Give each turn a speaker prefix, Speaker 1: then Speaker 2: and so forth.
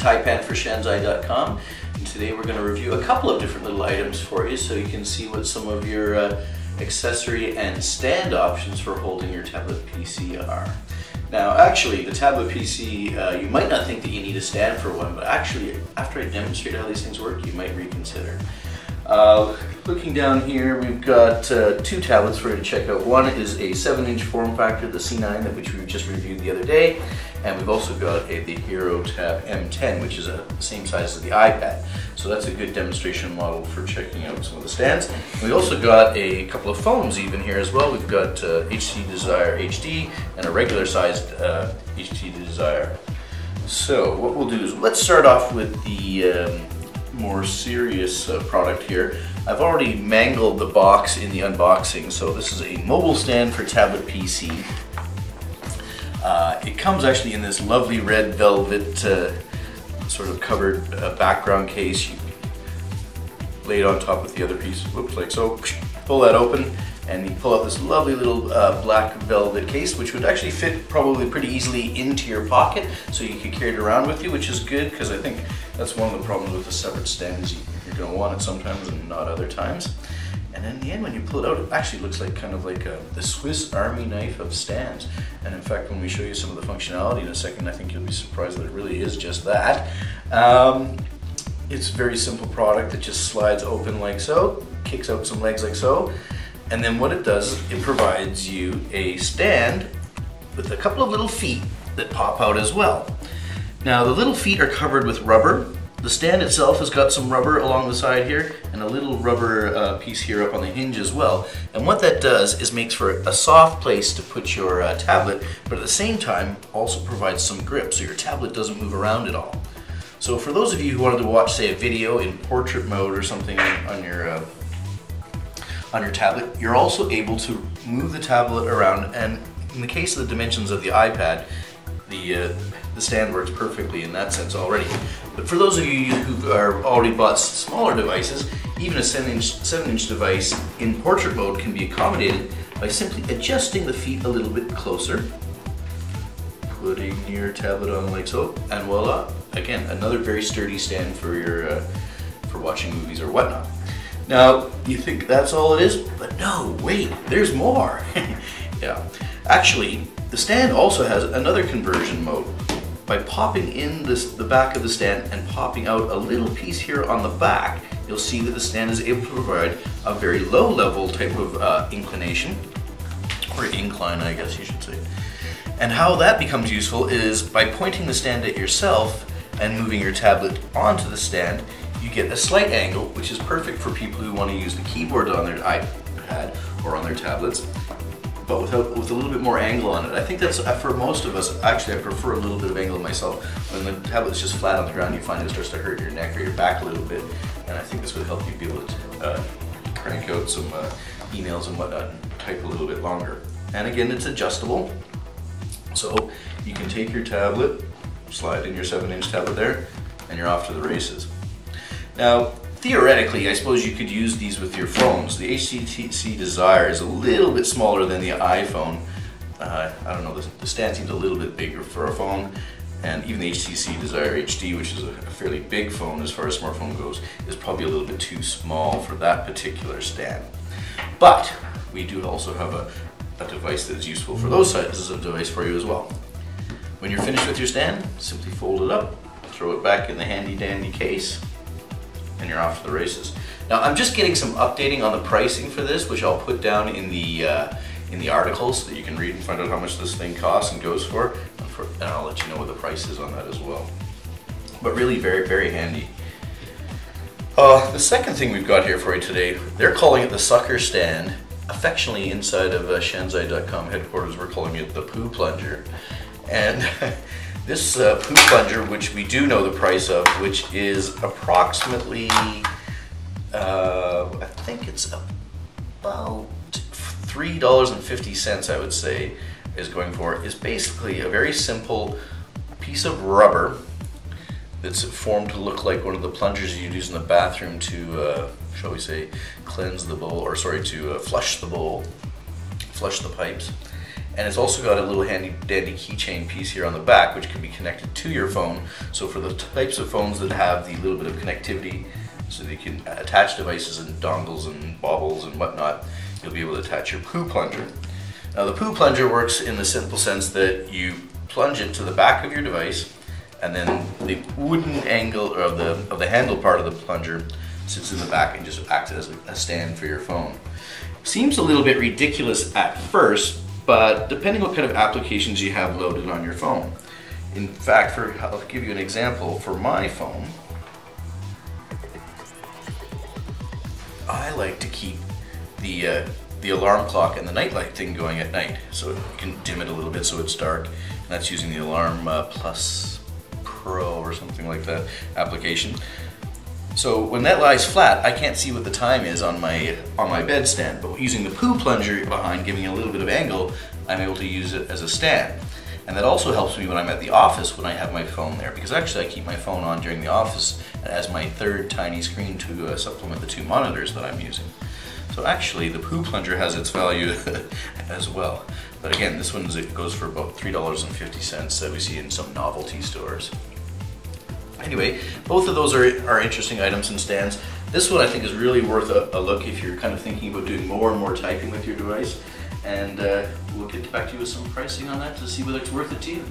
Speaker 1: this is Taipan for Shanzai.com and today we're going to review a couple of different little items for you so you can see what some of your uh, accessory and stand options for holding your tablet PC are. Now actually the tablet PC, uh, you might not think that you need a stand for one, but actually after I demonstrate how these things work, you might reconsider. Uh, looking down here, we've got uh, two tablets for you to check out. One is a 7-inch form factor, the C9, that which we just reviewed the other day, and we've also got a, the Hero Tab M10, which is the same size as the iPad. So that's a good demonstration model for checking out some of the stands. And we also got a couple of phones even here as well. We've got uh, Desire HD and a regular sized uh, Desire. So what we'll do is let's start off with the um, more serious uh, product here. I've already mangled the box in the unboxing, so this is a mobile stand for tablet PC. Uh, it comes actually in this lovely red velvet uh, sort of covered uh, background case. You lay it on top with the other piece, whoops, like so, pull that open, and you pull out this lovely little uh, black velvet case, which would actually fit probably pretty easily into your pocket, so you could carry it around with you, which is good, because I think that's one of the problems with the separate stands. You're going to want it sometimes and not other times. And in the end, when you pull it out, it actually looks like kind of like a, the Swiss Army knife of stands. And in fact, when we show you some of the functionality in a second, I think you'll be surprised that it really is just that. Um, it's a very simple product that just slides open like so, kicks out some legs like so, and then what it does, it provides you a stand with a couple of little feet that pop out as well. Now the little feet are covered with rubber. The stand itself has got some rubber along the side here and a little rubber uh, piece here up on the hinge as well. And what that does is makes for a soft place to put your uh, tablet, but at the same time also provides some grip so your tablet doesn't move around at all. So for those of you who wanted to watch, say, a video in portrait mode or something on, your uh, on your tablet, you're also able to move the tablet around and in the case of the dimensions of the iPad, the, uh, the stand works perfectly in that sense already. But for those of you who are already bought smaller devices, even a 7-inch 7 inch device in portrait mode can be accommodated by simply adjusting the feet a little bit closer, putting your tablet on like so, and voila, again, another very sturdy stand for your uh, for watching movies or whatnot. Now, you think that's all it is, but no, wait, there's more. yeah, actually, the stand also has another conversion mode. By popping in this, the back of the stand and popping out a little piece here on the back, you'll see that the stand is able to provide a very low level type of uh, inclination, or incline I guess you should say. And how that becomes useful is by pointing the stand at yourself and moving your tablet onto the stand, you get a slight angle, which is perfect for people who want to use the keyboard on their iPad or on their tablets, but with a little bit more angle on it. I think that's, uh, for most of us, actually I prefer a little bit of angle myself. When the tablet's just flat on the ground, you find it starts to hurt your neck or your back a little bit, and I think this would help you be able to uh, crank out some uh, emails and whatnot and type a little bit longer. And again, it's adjustable, so you can take your tablet, slide in your 7-inch tablet there, and you're off to the races. Now, theoretically, I suppose you could use these with your phones. The HTC Desire is a little bit smaller than the iPhone. Uh, I don't know, the, the, stand seems a little bit bigger for a phone. And even the HTC Desire HD, which is a, a fairly big phone as far as smartphone goes, is probably a little bit too small for that particular stand. But we do also have a, a device that is useful for those sizes of device for you as well. When you're finished with your stand, simply fold it up, throw it back in the handy dandy case, and you're off to the races. Now I'm just getting some updating on the pricing for this, which I'll put down in the uh, in the article so that you can read and find out how much this thing costs and goes for, and, for, and I'll let you know what the price is on that as well. But really very, very handy. Uh, the second thing we've got here for you today, they're calling it the sucker stand. Affectionately inside of uh, Shanzai.com headquarters, we're calling it the poo plunger. And This uh, poo plunger, which we do know the price of, which is approximately, uh, I think it's about $3.50 I would say is going for, is basically a very simple piece of rubber that's formed to look like one of the plungers you'd use in the bathroom to, uh, shall we say, cleanse the bowl, or sorry, to uh, flush the bowl, flush the pipes. And it's also got a little handy dandy keychain piece here on the back, which can be connected to your phone. So for the types of phones that have the little bit of connectivity, so they can attach devices and dongles and baubles and whatnot, you'll be able to attach your poo plunger. Now the poo plunger works in the simple sense that you plunge it to the back of your device, and then the wooden angle of the of the handle part of the plunger sits in the back and just acts as a stand for your phone. Seems a little bit ridiculous at first, but depending what kind of applications you have loaded on your phone. In fact, for I'll give you an example. For my phone, I like to keep the uh, the alarm clock and the nightlight thing going at night, so you can dim it a little bit so it's dark. And that's using the Alarm uh, Plus Pro or something like that application. So when that lies flat, I can't see what the time is on my on my bed stand. But using the poo plunger behind, giving it a little bit of angle, I'm able to use it as a stand. And that also helps me when I'm at the office when I have my phone there, because actually I keep my phone on during the office as my third tiny screen to uh, supplement the two monitors that I'm using. So actually the poo plunger has its value as well. But again, this one goes for about $3.50 that we see in some novelty stores. Anyway, both of those are, are interesting items and stands. This one I think is really worth a, a, look if you're kind of thinking about doing more and more typing with your device. And uh, we'll get back to you with some pricing on that to see whether it's worth it to you.